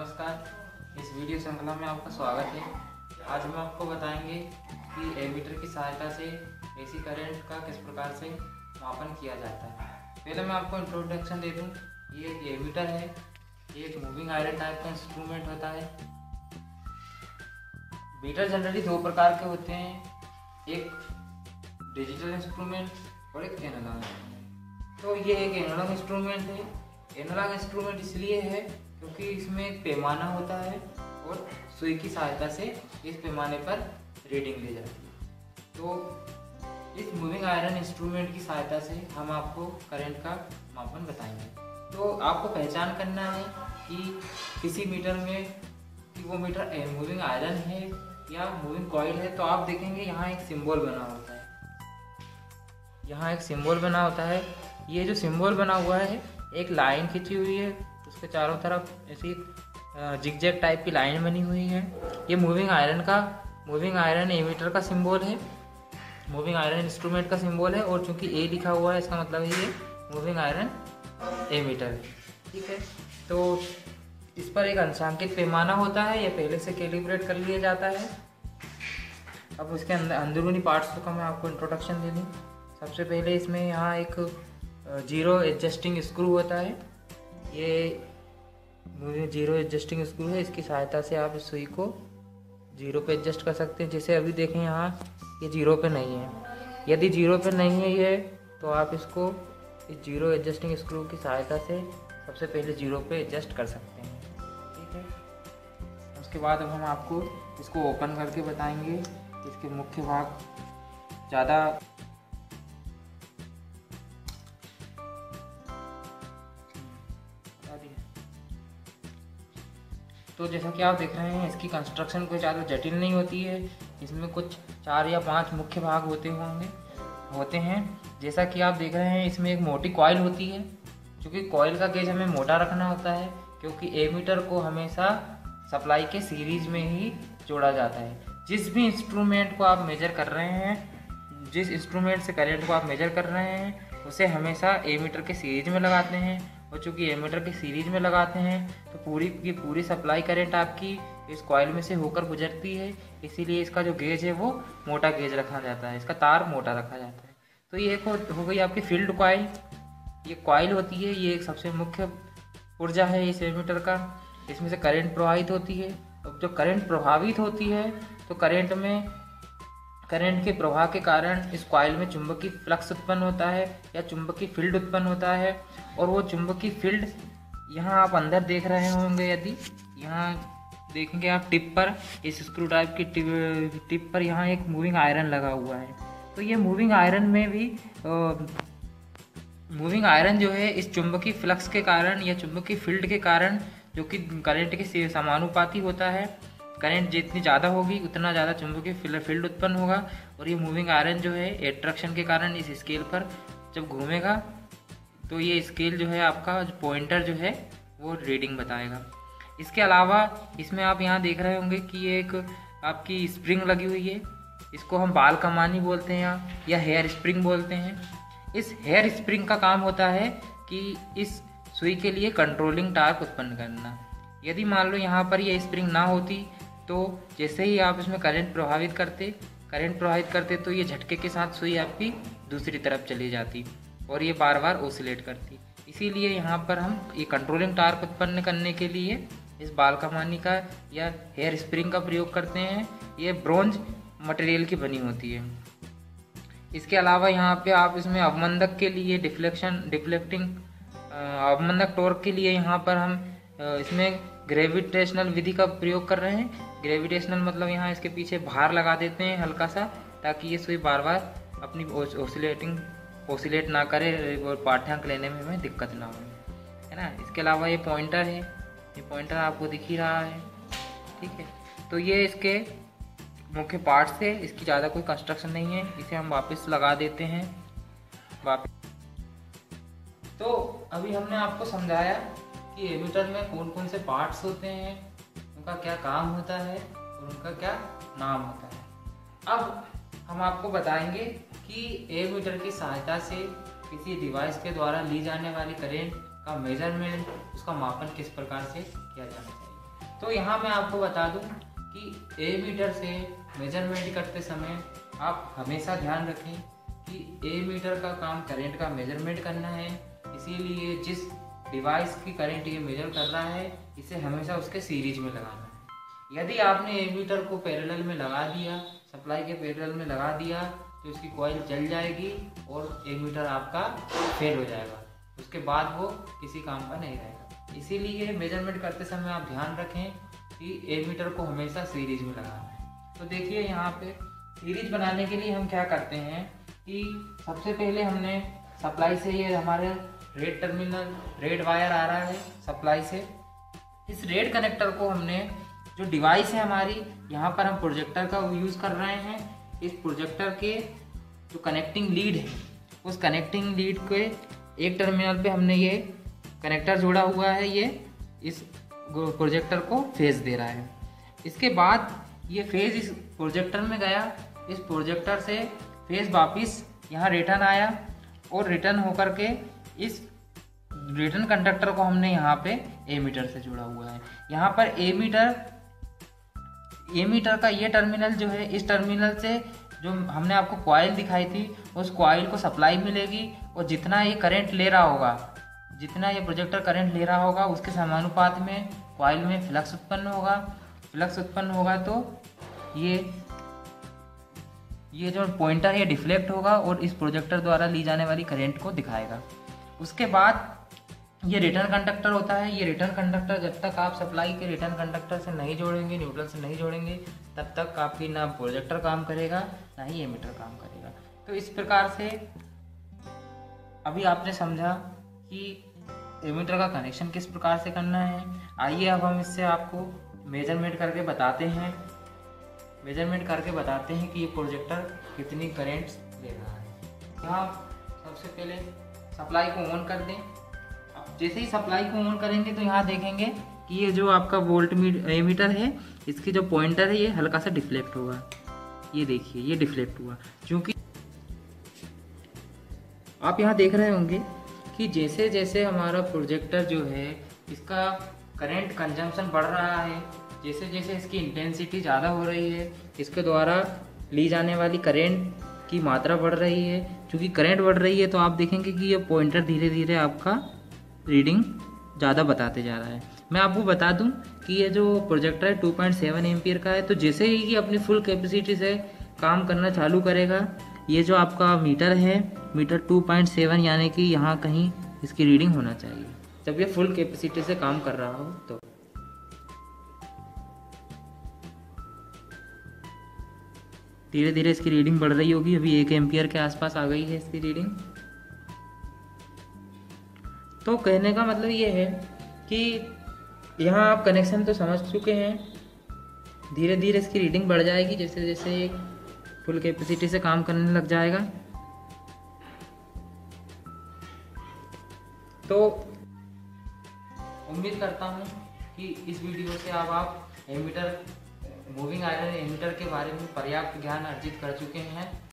नमस्कार। इस वीडियो श्रृंखला में आपका स्वागत है। आज हम आपको बताएँगे कि एमीटर की सहायता से एसी करंट का किस प्रकार से मापन किया जाता है। पहले मैं आपको इंट्रोडक्शन दे दूँ। ये एक एमीटर है। ये एक मूविंग आयरन टाइप का इंस्ट्रूमेंट होता है। मीटर जनरली दो प्रकार के होते हैं। एक डिजिटल इंस्ट्रूमेंट और एक एनालॉग तो ये एक एनालॉग इंस्ट्रूमेंट है। एनालॉग इंस्ट्रूमेंट इसलिए है क्योंकि इसमें एक पैमाना होता है और सुई की सहायता से इस पैमाने पर रीडिंग ली जाती है। तो इस मूविंग आयरन इंस्ट्रूमेंट की सहायता से हम आपको करंट का मापन बताएँगे। तो आपको पहचान करना है कि किसी मीटर में कि वो मीटर मूविंग आयरन है या मूविंग कॉइल है तो आप देखेंगे यहाँ एक सिंबल बना होता है। यहाँ एक सिंबल बना होता है। ये जो सिंबल बना हुआ है, एक लाइन खींची हुई है उसके चारों तरफ़ ऐसी जिगजैग टाइप की लाइन बनी हुई है। ये मूविंग आयरन का मूविंग आयरन एमीटर का सिंबल है। मूविंग आयरन इंस्ट्रूमेंट का सिंबल है और चूँकि ए लिखा हुआ है, इसका मतलब ये मूविंग आयरन एमीटर है ठीक है? तो इस पर एक अंशांकित पैमाना होता है यह पहले से कैलिब्रेट कर लिया जाता है। अब उसके अंदर, अंदरूनी पार्ट्स का मैं आपको इंट्रोडक्शन दे दूँ। सबसे पहले इसमें यहाँ एक ज़ीरो एडजस्टिंग स्क्रू होता है। ये ज़ीरो एडजस्टिंग स्क्रू है, इसकी सहायता से आप इस सुई को ज़ीरो पे एडजस्ट कर सकते हैं। जैसे अभी देखें यहाँ, ये ज़ीरो पे नहीं है। यदि ज़ीरो पे नहीं है ये तो आप इसको इस ज़ीरो एडजस्टिंग स्क्रू की सहायता से सबसे पहले ज़ीरो पे एडजस्ट कर सकते हैं। ठीक है? उसके बाद अब हम आपको इसको ओपन करके बताएँगे। इसके मुख्य भाग ज़्यादा तो जैसा कि आप देख रहे हैं, इसकी कंस्ट्रक्शन कोई ज़्यादा जटिल नहीं होती है। इसमें कुछ चार या पाँच मुख्य भाग होते होंगे, होते हैं। जैसा कि आप देख रहे हैं, इसमें एक मोटी कॉयल होती है, क्योंकि कॉयल का गेज हमें मोटा रखना होता है, क्योंकि एमीटर को हमेशा सप्लाई के सीरीज़ में ही जोड़ा जाता है। जिस भी इंस्ट्रूमेंट को आप मेजर कर रहे हैं, जिस इंस्ट्रूमेंट से करेंट को आप मेजर कर रहे हैं, उसे हमेशा एमीटर के सीरीज़ में लगाते हैं। और चूँकि एमीटर की सीरीज़ में लगाते हैं तो पूरी की पूरी सप्लाई करंट आपकी इस कॉयल में से होकर गुजरती है। इसीलिए इसका जो गेज है वो मोटा गेज रखा जाता है, इसका तार मोटा रखा जाता है। तो ये एक हो गई आपकी फ़ील्ड कॉयल ये कॉयल होती है, ये एक सबसे मुख्य ऊर्जा है इस एमीटर का। इसमें से करंट प्रवाहित होती है। अब जो करंट प्रभावित होती है तो करंट में करंट के प्रवाह के कारण इस कॉइल में चुंबकीय फ्लक्स उत्पन्न होता है या चुंबकीय फ़ील्ड उत्पन्न होता है। और वो चुंबकीय फ़ील्ड यहाँ आप अंदर देख रहे होंगे यदि यहाँ देखेंगे आप टिप पर इस स्क्रू ड्राइव की टिप, टिप पर यहाँ एक मूविंग आयरन लगा हुआ है। तो ये मूविंग आयरन में भी मूविंग आयरन जो है इस चुंबकीय फ्लक्स के कारण या चुंबकीय फ़ील्ड के कारण जो कि करंट के समानुपाती होता है करंट जितनी ज़्यादा होगी, उतना ज़्यादा चुंबकीय फ़ील्ड उत्पन्न होगा और ये मूविंग आयरन जो है एट्रैक्शन के कारण इस स्केल पर जब घूमेगा तो ये स्केल जो है आपका जो पॉइंटर जो है, वो रीडिंग बताएगा। इसके अलावा इसमें आप यहाँ देख रहे होंगे कि ये एक आपकी स्प्रिंग लगी हुई है। इसको हम बाल कमानी बोलते हैं यहाँ, या हेयर स्प्रिंग बोलते हैं। इस हेयर स्प्रिंग का काम होता है कि इस सुई के लिए कंट्रोलिंग टार्क उत्पन्न करना। यदि मान लो यहाँ पर ये स्प्रिंग ना होती तो जैसे ही आप इसमें करंट प्रभावित करते करंट प्रभावित करते तो ये झटके के साथ सुई आपकी दूसरी तरफ़ चली जाती और ये बार बार ओसिलेट करती। इसीलिए यहाँ पर हम ये कंट्रोलिंग टार्क उत्पन्न करने के लिए इस बाल कमानी का या हेयर स्प्रिंग का प्रयोग करते हैं। ये ब्रॉन्ज मटेरियल की बनी होती है। इसके अलावा यहाँ पे आप इसमें अवमंदक के लिए डिफ्लेक्शन डिफ्लेक्टिंग अवमंदक टोर्क के लिए यहाँ पर हम इसमें ग्रेविटेशनल विधि का प्रयोग कर रहे हैं। ग्रेविटेशनल मतलब यहाँ इसके पीछे भार लगा देते हैं हल्का सा, ताकि ये सुई बार बार अपनी ओसिलेटिंग ओसिलेट ना करे और पाठ्यांक लेने में हमें दिक्कत ना हो। है ना? इसके अलावा ये पॉइंटर है। ये पॉइंटर आपको दिख ही रहा है। ठीक है? तो ये इसके मुख्य पार्ट्स है इसकी ज़्यादा कोई कंस्ट्रक्शन नहीं है। इसे हम वापस लगा देते हैं। वापस। तो अभी हमने आपको समझाया कि एमीटर में कौन कौन से पार्ट्स होते हैं, उनका क्या काम होता है और उनका क्या नाम होता है। अब हम आपको बताएँगे कि ए मीटर की सहायता से किसी डिवाइस के द्वारा ली जाने वाली करेंट का मेज़रमेंट, उसका मापन किस प्रकार से किया जाना चाहिए। तो यहाँ मैं आपको बता दूँ कि ए मीटर से मेज़रमेंट करते समय आप हमेशा ध्यान रखें कि ए मीटर का काम करंट का मेज़रमेंट करना है। इसीलिए जिस डिवाइस की करंट ये मेजर कर रहा है, इसे हमेशा उसके सीरीज़ में लगाना है। यदि आपने ए मीटर को पैरेलल में लगा दिया, सप्लाई के पैरेलल में लगा दिया तो इसकी कॉइल जल जाएगी और ए मीटर आपका फेल हो जाएगा। उसके बाद वो किसी काम का नहीं रहेगा। इसीलिए मेज़रमेंट करते समय आप ध्यान रखें कि ए मीटर को हमेशा सीरीज़ में लगाना है। तो देखिए यहाँ पे, सीरीज़ बनाने के लिए हम क्या करते हैं कि सबसे पहले हमने सप्लाई से ये हमारे रेड टर्मिनल, रेड वायर आ रहा है सप्लाई से। इस रेड कनेक्टर को हमने जो डिवाइस है हमारी, यहाँ पर हम प्रोजेक्टर का यूज़ कर रहे हैं। इस प्रोजेक्टर के जो कनेक्टिंग लीड है, उस कनेक्टिंग लीड के एक टर्मिनल पे हमने ये कनेक्टर जोड़ा हुआ है, ये इस प्रोजेक्टर को फ़ेज़ दे रहा है। इसके बाद ये फ़ेज़ इस प्रोजेक्टर में गया। इस प्रोजेक्टर से फ़ेज़ वापिस यहाँ रिटर्न आया और रिटर्न होकर के इस रिटर्न कंडक्टर को हमने यहाँ पे ए मीटर से जुड़ा हुआ है। यहाँ पर ए मीटर ए मीटर का ये टर्मिनल जो है, इस टर्मिनल से जो हमने आपको कॉयल दिखाई थी, उस कॉयल को सप्लाई मिलेगी और जितना ये करंट ले रहा होगा, जितना ये प्रोजेक्टर करंट ले रहा होगा, उसके समानुपात में कॉयल में फ्लक्स उत्पन्न होगा। फ्लक्स उत्पन्न होगा तो ये ये जो पॉइंटर है डिफ्लेक्ट होगा और इस प्रोजेक्टर द्वारा ली जाने वाली करंट को दिखाएगा। उसके बाद ये रिटर्न कंडक्टर होता है। ये रिटर्न कंडक्टर जब तक आप सप्लाई के रिटर्न कंडक्टर से नहीं जोड़ेंगे न्यूट्रल से नहीं जोड़ेंगे, तब तक आपकी ना प्रोजेक्टर काम करेगा, ना ही एमीटर काम करेगा। तो इस प्रकार से अभी आपने समझा कि एमीटर का कनेक्शन किस प्रकार से करना है। आइए अब हम इससे आपको मेज़रमेंट करके बताते हैं। मेज़रमेंट करके बताते हैं कि ये प्रोजेक्टर कितनी करेंट्स दे रहा है। यहाँ सबसे पहले सप्लाई को ऑन कर दें। अब जैसे ही सप्लाई को ऑन करेंगे तो यहाँ देखेंगे कि ये जो आपका वोल्ट मीटर है, इसकी जो पॉइंटर है, ये हल्का सा डिफ्लेक्ट होगा ये देखिए, ये डिफ्लेक्ट हुआ। क्योंकि आप यहाँ देख रहे होंगे कि जैसे जैसे हमारा प्रोजेक्टर जो है, इसका करंट कंजम्पशन बढ़ रहा है, जैसे जैसे इसकी इंटेंसिटी ज़्यादा हो रही है, इसके द्वारा ली जाने वाली करेंट की मात्रा बढ़ रही है क्योंकि करंट बढ़ रही है तो आप देखेंगे कि ये पॉइंटर धीरे धीरे आपका रीडिंग ज़्यादा बताते जा रहा है। मैं आपको बता दूँ कि ये जो प्रोजेक्टर है 2.7 पॉइंट का है तो जैसे ही कि अपनी फुल कैपेसिटी से काम करना चालू करेगा, ये जो आपका मीटर है मीटर 2.7 यानी कि यहाँ कहीं इसकी रीडिंग होना चाहिए। जब ये फुल कैपेसिटी से काम कर रहा हो तो। धीरे धीरे इसकी रीडिंग बढ़ रही होगी। अभी एक एम्पियर के आसपास आ गई है इसकी रीडिंग तो कहने का मतलब ये है कि यहाँ आप कनेक्शन तो समझ चुके हैं। धीरे धीरे इसकी रीडिंग बढ़ जाएगी, जैसे जैसे फुल कैपेसिटी से काम करने लग जाएगा। तो उम्मीद करता हूँ कि इस वीडियो से अब आप एमीटर मूविंग आयरन एमिटर के बारे में पर्याप्त ज्ञान अर्जित कर चुके हैं।